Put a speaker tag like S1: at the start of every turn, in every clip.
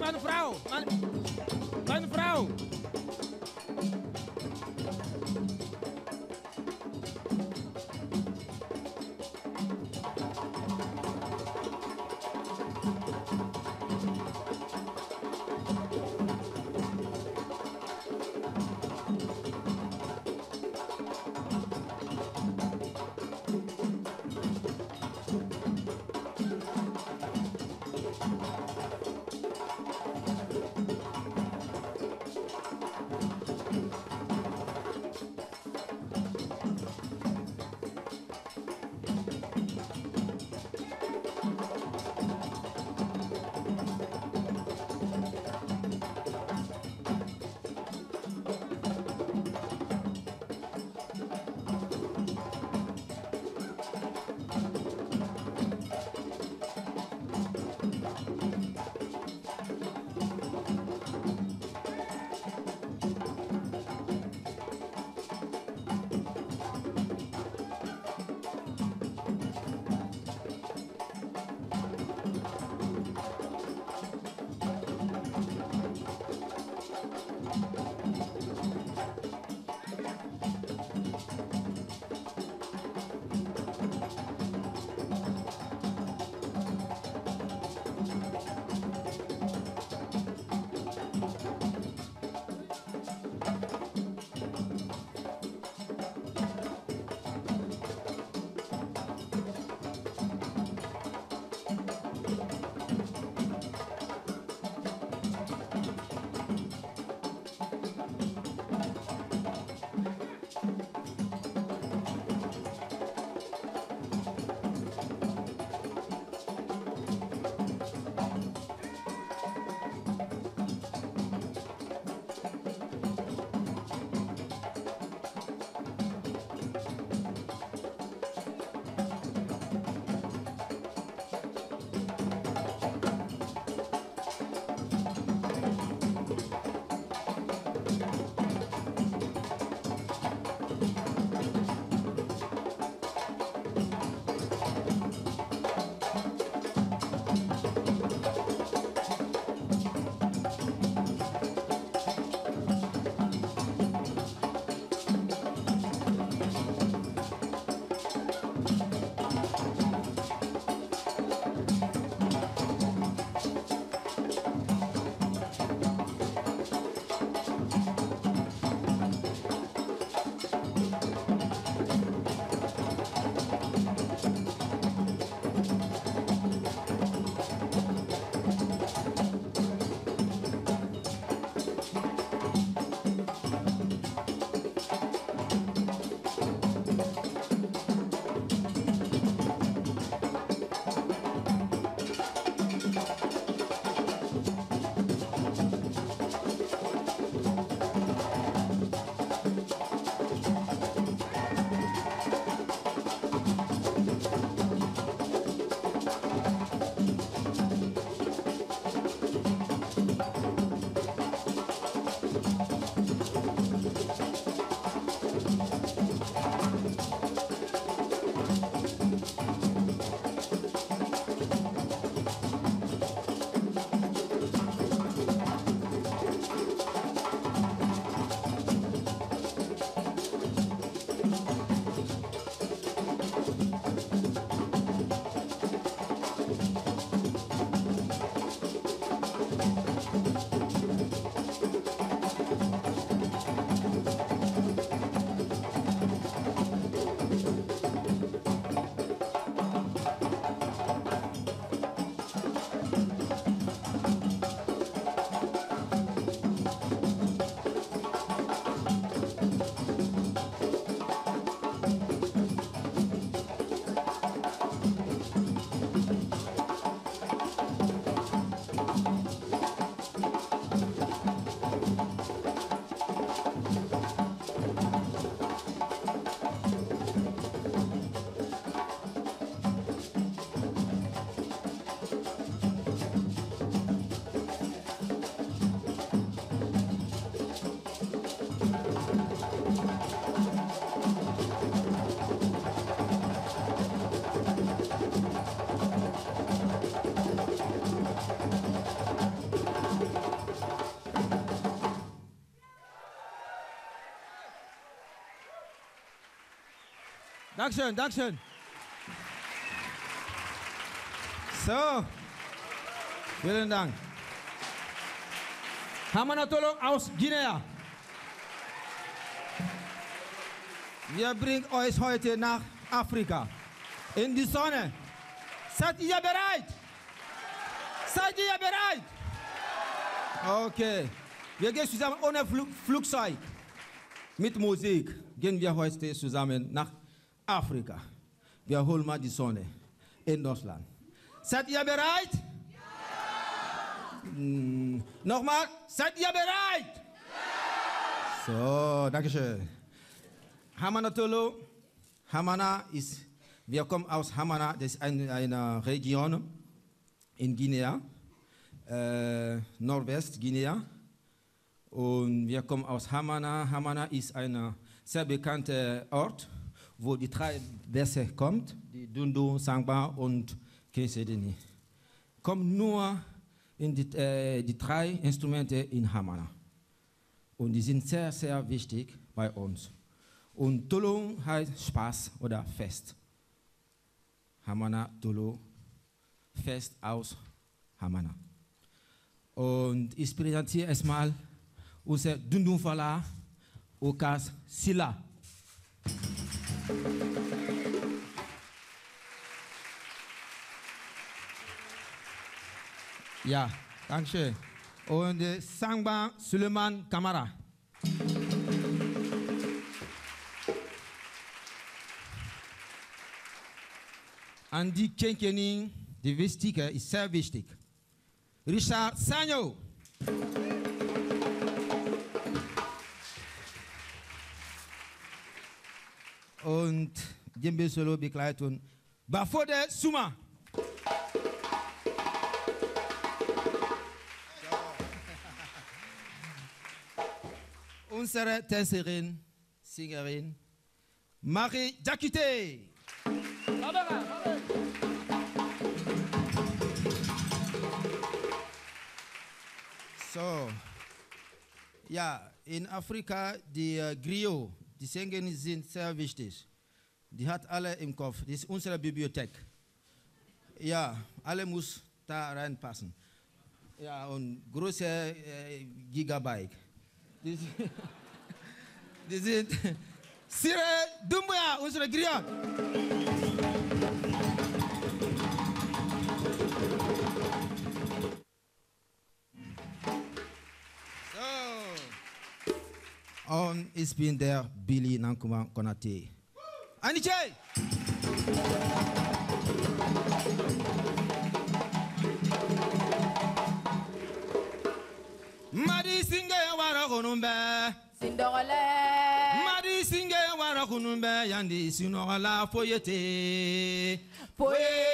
S1: Vai no Frau! vai no Frau! Dankeschön, Dankeschön. So, vielen Dank. Hamanatolo aus Guinea. Wir bringen euch heute nach Afrika. In die Sonne. Seid ihr bereit? Seid ihr bereit? Okay. Wir gehen zusammen ohne Flug Flugzeug. Mit Musik gehen wir heute zusammen nach Afrika. Wir holen mal die Sonne in Deutschland. Seid ihr bereit? Ja! Nochmal, seid ihr bereit? Ja! So, danke schön. Hamana Tolo. Hamana ist, wir kommen aus Hamana, das ist eine, eine Region in Guinea, äh, Nordwest-Guinea. Und wir kommen aus Hamana. Hamana ist ein sehr bekannter Ort, wo die drei Bässe kommt, die Dundu, Sangba und Kinsedini. Kommen nur in die, äh, die drei Instrumente in Hamana. Und die sind sehr, sehr wichtig bei uns. Und Tolo heißt Spaß oder Fest. Hamana Tolo, Fest aus Hamana. Und ich präsentiere erstmal unser Dundunfala Okas Sila. Ja, danke schön. Oh, Und äh, uh, Sangba Suleiman Kamara. An die Kenkening, die Wichtige ist sehr wichtig. Richard Sanyo. Und Jembe Solo Begleitung. Bafode Suma. Unsere Tänzerin, Sängerin, Marie Jakite. So, ja, in Afrika, die äh, Griot, die Sänger sind sehr wichtig. Die hat alle im Kopf. Das ist unsere Bibliothek. Ja, alle muss da reinpassen. Ja, und große äh, Gigabyte. Die, die sind Sire Dumbuya, unsere Griot. on it's been there, Billy Nankuma Konate. Aniche! Madi singe wara hunumbe.
S2: Sindorole.
S1: Madi singe wara hunumbe yandi sinorola foyete.
S2: Foyete.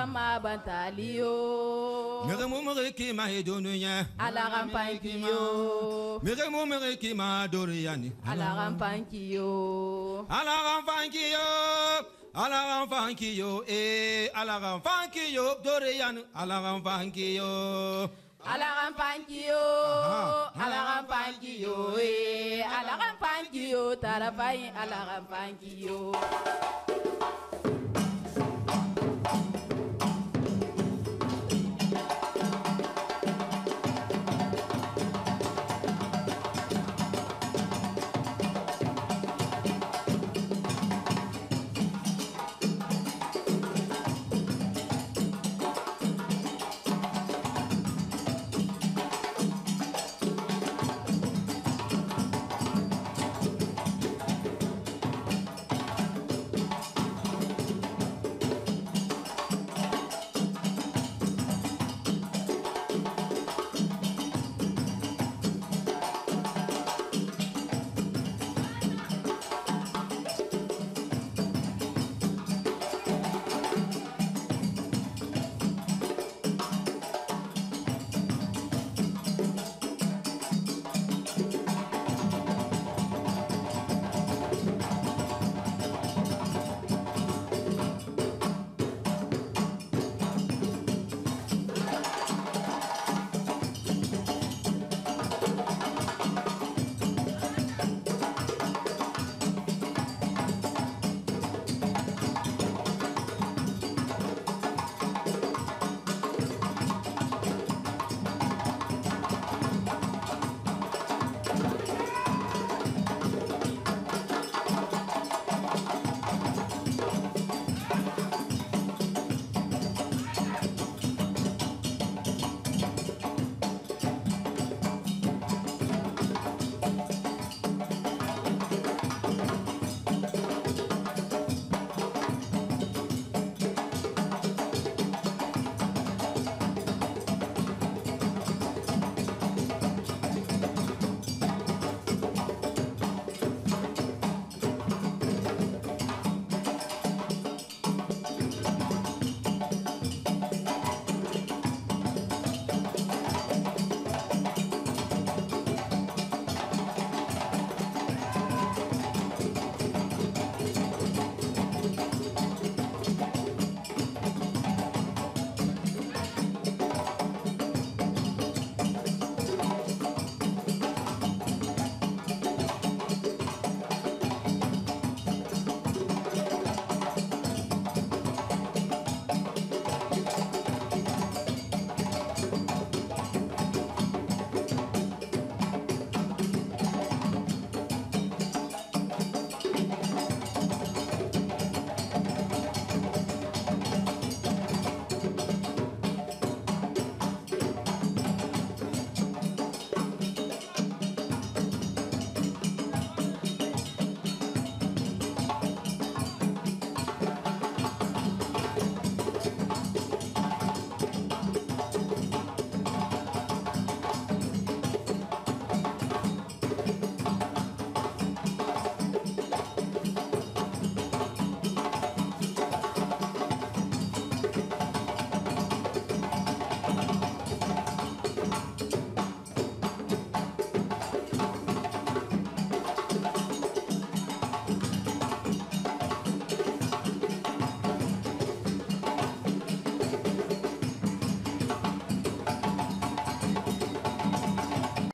S2: Alagama bantalio. Miremu mereki ma
S1: edununya. Alagampankiyo. Miremu mereki ma doriani. Alagampankiyo. Alagampankiyo. Alagampankiyo. Eh, alagampankiyo
S2: doriani. Alagampankiyo. Alagampankiyo, alagampankiyo, eh, alagampankiyo, tarafayin alagampankiyo.